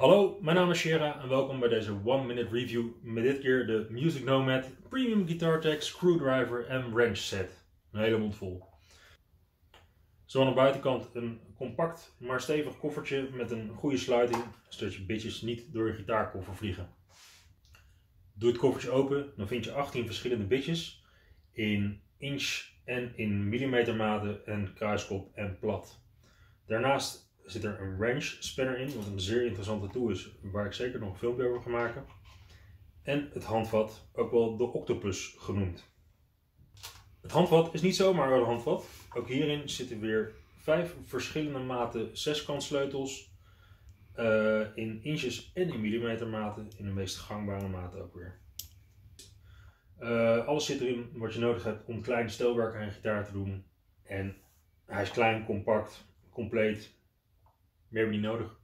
Hallo, mijn naam is Shera en welkom bij deze One Minute Review met dit keer de Music Nomad Premium Guitar Tech Screwdriver en Wrench Set. Een hele mond vol. Zo aan de buitenkant een compact maar stevig koffertje met een goede sluiting, zodat je bitjes niet door je gitaarkoffer vliegen. Doe het koffertje open, dan vind je 18 verschillende bitjes in inch en in millimetermaten en kruiskop en plat. Daarnaast zit er een wrench spanner in, wat een zeer interessante tool is, waar ik zeker nog een filmpje over ga maken. En het handvat, ook wel de octopus genoemd. Het handvat is niet zomaar een handvat. Ook hierin zitten weer vijf verschillende maten zeskantsleutels. Uh, in inches en in millimetermaten, in de meest gangbare maten ook weer. Uh, alles zit erin wat je nodig hebt om kleine stelwerk aan je gitaar te doen. En hij is klein, compact, compleet, Merminoro